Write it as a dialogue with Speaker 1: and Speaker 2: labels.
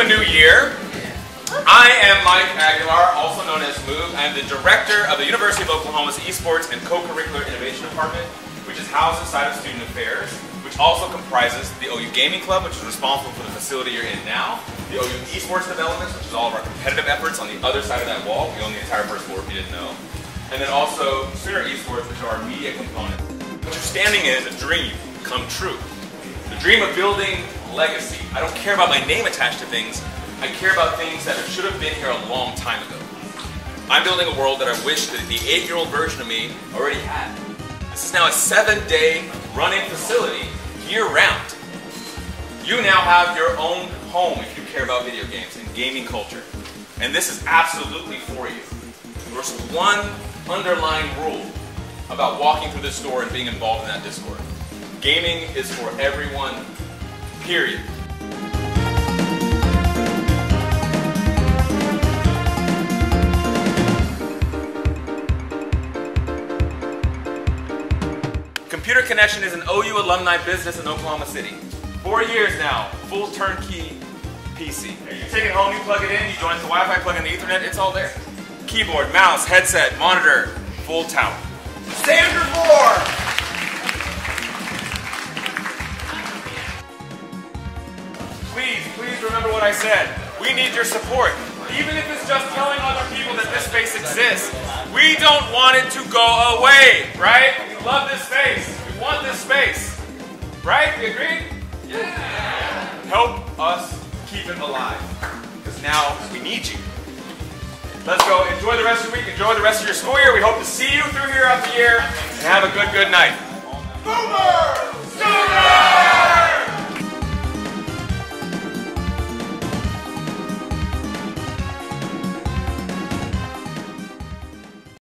Speaker 1: A new year. I am Mike Aguilar, also known as Move. I am the director of the University of Oklahoma's Esports and Co-Curricular Innovation Department, which is housed inside of Student Affairs, which also comprises the OU Gaming Club, which is responsible for the facility you're in now, the OU Esports Development, which is all of our competitive efforts on the other side of that wall. We own the entire first floor if you didn't know. And then also Sooner Esports, which are our media components. What you're standing in is a dream come true. The dream of building legacy. I don't care about my name attached to things. I care about things that should have been here a long time ago. I'm building a world that I wish that the eight-year-old version of me already had. This is now a seven-day running facility year-round. You now have your own home if you care about video games and gaming culture. And this is absolutely for you. There's one underlying rule about walking through this door and being involved in that Discord. Gaming is for everyone, period. Computer Connection is an OU alumni business in Oklahoma City. Four years now, full turnkey PC. You take it home, you plug it in, you join the Wi-Fi, plug in the Ethernet, it's all there. Keyboard, mouse, headset, monitor, full tower. Sandra Moore! Please, remember what I said. We need your support. Even if it's just telling other people that this space exists. We don't want it to go away, right? We love this space. We want this space. Right? We agree? Yeah. Help us keep it alive. Because now we need you. Let's go. Enjoy the rest of your week. Enjoy the rest of your school year. We hope to see you through here out the year. And have a good, good night. Boomer!